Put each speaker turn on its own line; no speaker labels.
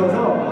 Joe
Cohen.